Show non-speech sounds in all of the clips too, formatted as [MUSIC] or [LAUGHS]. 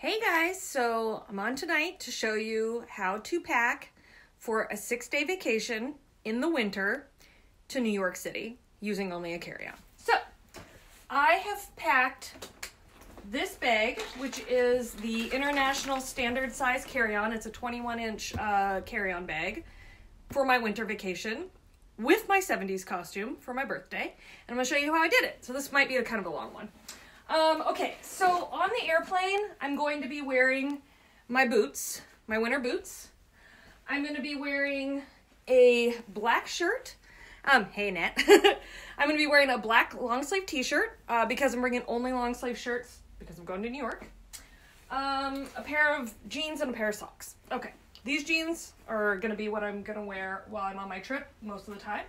Hey guys, so I'm on tonight to show you how to pack for a six day vacation in the winter to New York City using only a carry on. So, I have packed this bag, which is the International Standard Size Carry On. It's a 21 inch uh, carry on bag for my winter vacation with my 70s costume for my birthday. And I'm gonna show you how I did it. So, this might be a kind of a long one. Um, okay, so on the airplane, I'm going to be wearing my boots, my winter boots. I'm going to be wearing a black shirt. Um, hey, Nat. [LAUGHS] I'm going to be wearing a black long sleeve t shirt uh, because I'm bringing only long sleeve shirts because I'm going to New York. Um, a pair of jeans and a pair of socks. Okay, these jeans are going to be what I'm going to wear while I'm on my trip most of the time.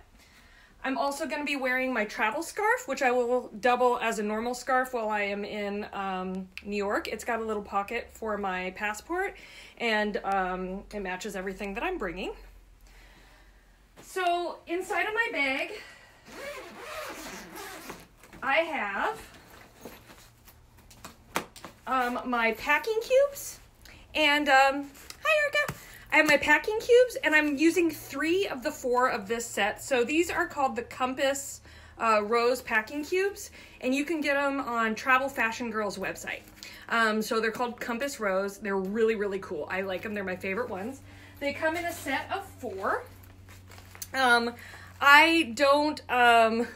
I'm also going to be wearing my travel scarf, which I will double as a normal scarf while I am in um, New York. It's got a little pocket for my passport, and um, it matches everything that I'm bringing. So, inside of my bag, I have um, my packing cubes, and um, hi, Erica. I have my packing cubes, and I'm using three of the four of this set. So these are called the Compass uh, Rose packing cubes, and you can get them on Travel Fashion Girl's website. Um, so they're called Compass Rose. They're really, really cool. I like them. They're my favorite ones. They come in a set of four. Um, I don't. Um,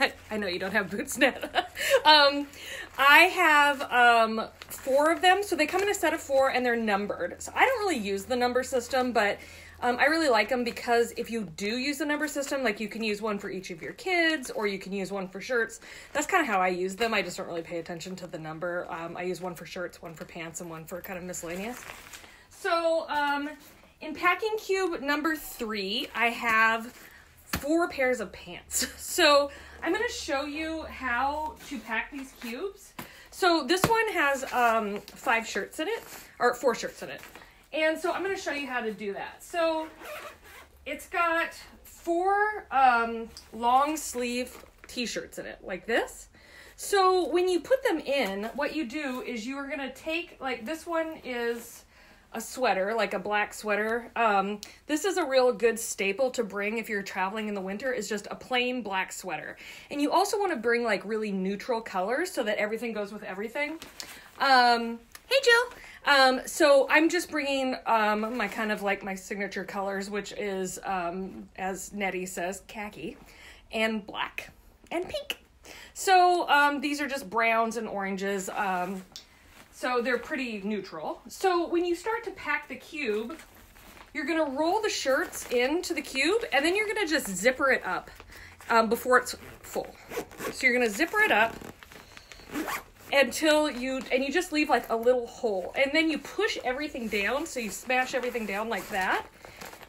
[LAUGHS] I know you don't have boots, Ned. [LAUGHS] um, I have um, four of them, so they come in a set of four and they're numbered. So I don't really use the number system, but um, I really like them because if you do use the number system, like you can use one for each of your kids or you can use one for shirts. That's kind of how I use them. I just don't really pay attention to the number. Um, I use one for shirts, one for pants, and one for kind of miscellaneous. So um, in packing cube number three, I have four pairs of pants. [LAUGHS] So I'm going to show you how to pack these cubes. So this one has um, five shirts in it, or four shirts in it. And so I'm going to show you how to do that. So it's got four um, long sleeve t-shirts in it, like this. So when you put them in, what you do is you are going to take, like this one is a sweater, like a black sweater. Um, this is a real good staple to bring if you're traveling in the winter is just a plain black sweater. And you also want to bring like really neutral colors so that everything goes with everything. Um, hey Jill. Um, so I'm just bringing um, my kind of like my signature colors, which is, um, as Nettie says, khaki and black and pink. So um, these are just browns and oranges. So they're pretty neutral. So when you start to pack the cube, you're gonna roll the shirts into the cube and then you're gonna just zipper it up um, before it's full. So you're gonna zipper it up until you, and you just leave like a little hole. And then you push everything down, so you smash everything down like that.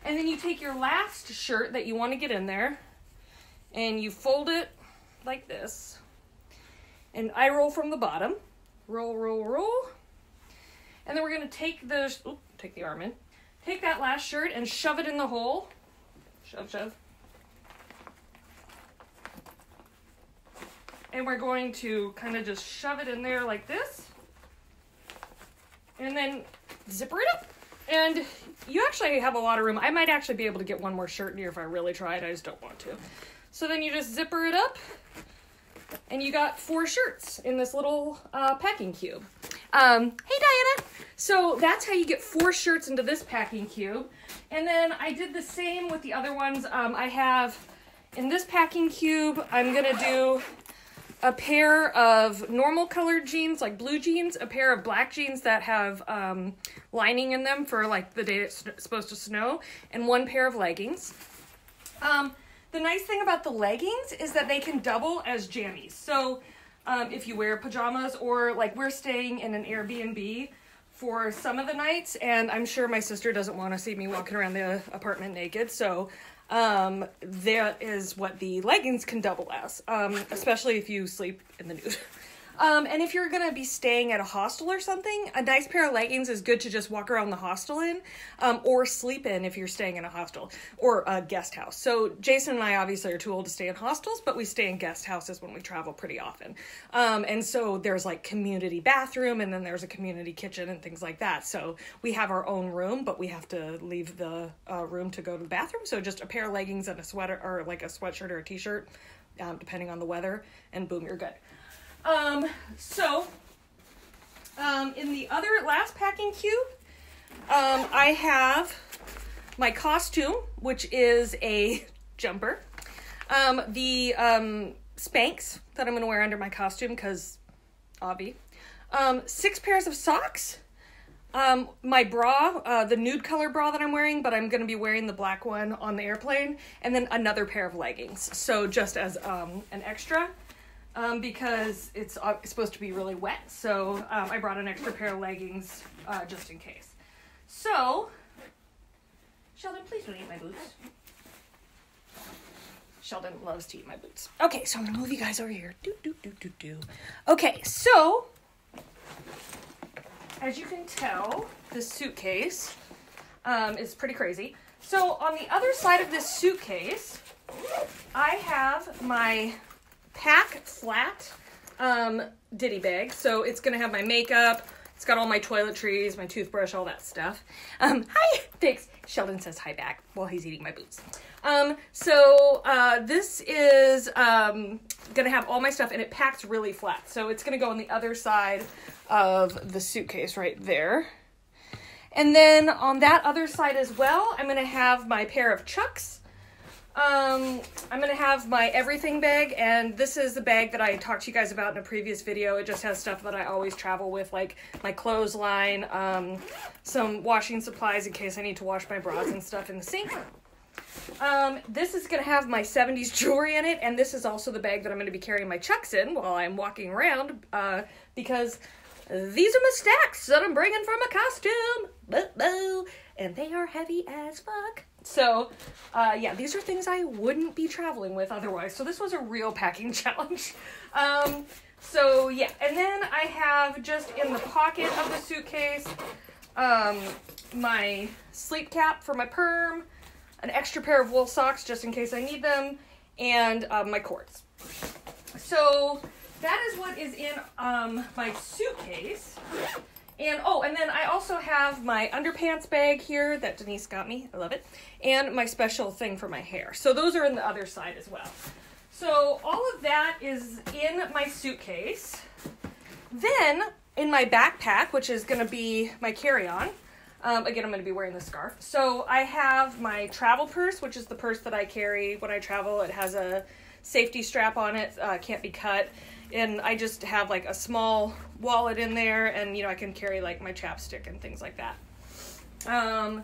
And then you take your last shirt that you wanna get in there and you fold it like this. And I roll from the bottom roll, roll, roll. And then we're going to take the, oop, take the arm in, take that last shirt and shove it in the hole. Shove, shove. And we're going to kind of just shove it in there like this. And then zipper it up. And you actually have a lot of room. I might actually be able to get one more shirt in here if I really tried. I just don't want to. So then you just zipper it up and you got four shirts in this little uh, packing cube. Um, hey Diana! So that's how you get four shirts into this packing cube. And then I did the same with the other ones. Um, I have in this packing cube, I'm gonna do a pair of normal colored jeans, like blue jeans, a pair of black jeans that have um, lining in them for like the day it's supposed to snow, and one pair of leggings. Um, the nice thing about the leggings is that they can double as jammies. So um, if you wear pajamas or like we're staying in an Airbnb for some of the nights and I'm sure my sister doesn't want to see me walking around the apartment naked. So um, that is what the leggings can double as, um, especially if you sleep in the nude. [LAUGHS] Um, and if you're gonna be staying at a hostel or something, a nice pair of leggings is good to just walk around the hostel in, um, or sleep in if you're staying in a hostel or a guest house. So Jason and I obviously are too old to stay in hostels, but we stay in guest houses when we travel pretty often. Um, and so there's like community bathroom, and then there's a community kitchen and things like that. So we have our own room, but we have to leave the uh, room to go to the bathroom. So just a pair of leggings and a sweater, or like a sweatshirt or a t-shirt, um, depending on the weather, and boom, you're good. Um, so, um, in the other last packing cube, um, I have my costume, which is a jumper. Um, the um, Spanx that I'm going to wear under my costume because, obvi. Um, six pairs of socks. Um, my bra, uh, the nude color bra that I'm wearing, but I'm going to be wearing the black one on the airplane, and then another pair of leggings. So just as um, an extra um, because it's uh, supposed to be really wet. So um, I brought an extra pair of leggings uh, just in case. So, Sheldon, please don't eat my boots. Sheldon loves to eat my boots. Okay, so I'm gonna move you guys over here. Do do do do do. Okay, so as you can tell, this suitcase um, is pretty crazy. So on the other side of this suitcase, I have my pack flat um, ditty bag. So it's gonna have my makeup. It's got all my toiletries, my toothbrush, all that stuff. Um, [LAUGHS] hi, thanks. Sheldon says hi back while he's eating my boots. Um, so uh, this is um, gonna have all my stuff, and it packs really flat. So it's gonna go on the other side of the suitcase right there. And then on that other side as well, I'm gonna have my pair of chucks um, I'm gonna have my everything bag, and this is the bag that I talked to you guys about in a previous video. It just has stuff that I always travel with, like my clothesline, um, some washing supplies in case I need to wash my bras and stuff in the sink. Um, this is gonna have my 70s jewelry in it, and this is also the bag that I'm gonna be carrying my chucks in while I'm walking around, uh, because these are my stacks that I'm bringing from a costume. Boo boo. And they are heavy as fuck. So, uh, yeah, these are things I wouldn't be traveling with otherwise. So this was a real packing [LAUGHS] challenge. Um, so yeah, and then I have just in the pocket of the suitcase um, my sleep cap for my perm, an extra pair of wool socks just in case I need them, and uh, my cords. So that is what is in um, my suitcase. And oh, and then I also have my underpants bag here that Denise got me. I love it. And my special thing for my hair. So those are in the other side as well. So all of that is in my suitcase. Then in my backpack, which is going to be my carry-on. Um, again, I'm going to be wearing the scarf. So I have my travel purse, which is the purse that I carry when I travel. It has a safety strap on it, uh, can't be cut and I just have like a small wallet in there, and you know I can carry like my chapstick and things like that. Um,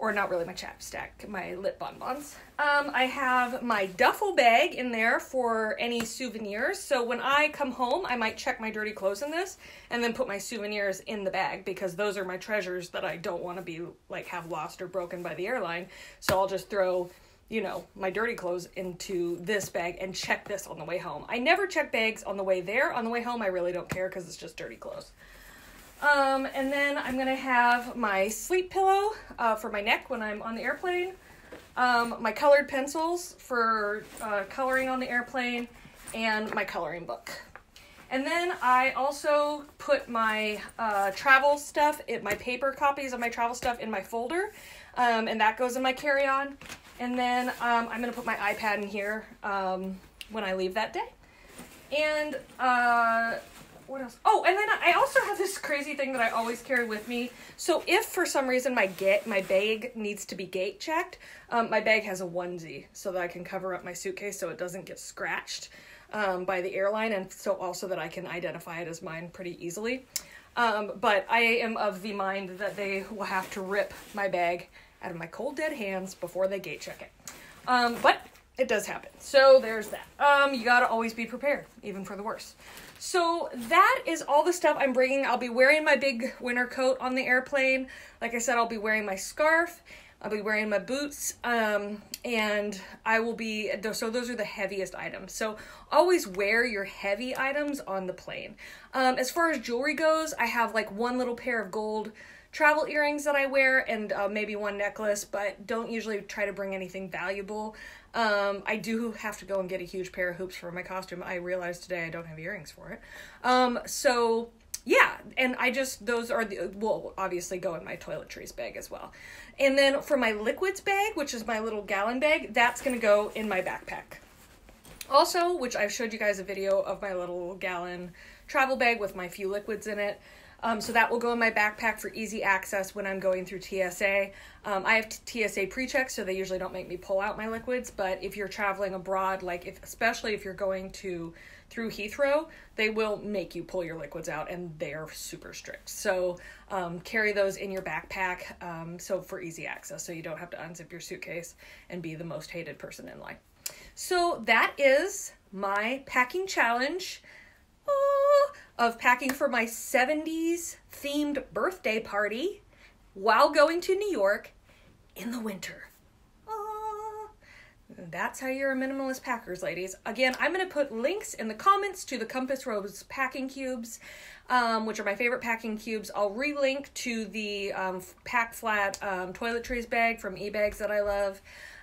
or not really my chapstick, my lip bonbons. Um, I have my duffel bag in there for any souvenirs. So when I come home, I might check my dirty clothes in this and then put my souvenirs in the bag because those are my treasures that I don't want to be like have lost or broken by the airline. So I'll just throw you know, my dirty clothes into this bag and check this on the way home. I never check bags on the way there. On the way home, I really don't care because it's just dirty clothes. Um, and then I'm gonna have my sleep pillow uh, for my neck when I'm on the airplane, um, my colored pencils for uh, coloring on the airplane, and my coloring book. And then I also put my uh, travel stuff, it, my paper copies of my travel stuff in my folder, um, and that goes in my carry on. And then um, I'm to put my iPad in here um, when I leave that day. And uh, what else? Oh, and then I also have this crazy thing that I always carry with me. So if for some reason my get my bag needs to be gate checked, um, my bag has a onesie so that I can cover up my suitcase so it doesn't get scratched um, by the airline, and so also that I can identify it as mine pretty easily. Um, but I am of the mind that they will have to rip my bag out of my cold dead hands before they gate check it. Um, but it does happen. So there's that. Um, you gotta always be prepared, even for the worst. So that is all the stuff I'm bringing. I'll be wearing my big winter coat on the airplane. Like I said, I'll be wearing my scarf. I'll be wearing my boots, um, and I will be. So those are the heaviest items. So always wear your heavy items on the plane. Um, as far as jewelry goes, I have like one little pair of gold travel earrings that I wear and uh, maybe one necklace, but don't usually try to bring anything valuable. Um, I do have to go and get a huge pair of hoops for my costume. I realized today I don't have earrings for it. Um, so yeah, and I just those are the will obviously go in my toiletries bag as well. And then for my liquids bag, which is my little gallon bag, that's gonna go in my backpack. Also, which I've showed you guys a video of my little gallon travel bag with my few liquids in it. Um, so that will go in my backpack for easy access when I'm going through TSA. Um, I have TSA pre-check, so they usually don't make me pull out my liquids. But if you're traveling abroad, like if especially if you're going to through Heathrow, they will make you pull your liquids out, and they are super strict. So um, carry those in your backpack, um, so for easy access, so you don't have to unzip your suitcase and be the most hated person in line. So that is my packing challenge of packing for my 70s themed birthday party while going to New York in the winter. That's how you're a minimalist packers, ladies. Again, I'm going to put links in the comments to the Compass Rose packing cubes, um, which are my favorite packing cubes. I'll relink to the um, Pack Flat um, toiletries bag from eBags that I love.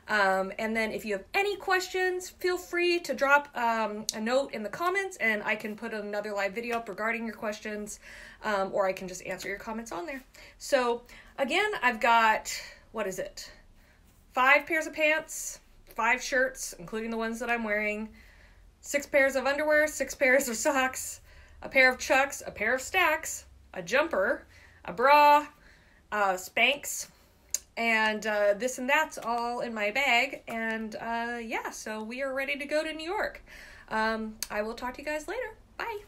Um, and then if you have any questions, feel free to drop um, a note in the comments and I can put another live video up regarding your questions um, or I can just answer your comments on there. So again, I've got, what is it? Five pairs of pants, five shirts, including the ones that I'm wearing, six pairs of underwear, six pairs of socks, a pair of chucks, a pair of stacks, a jumper, a bra, uh, Spanx, and uh, this and that's all in my bag. And uh, yeah, so we are ready to go to New York. Um, I will talk to you guys later. Bye.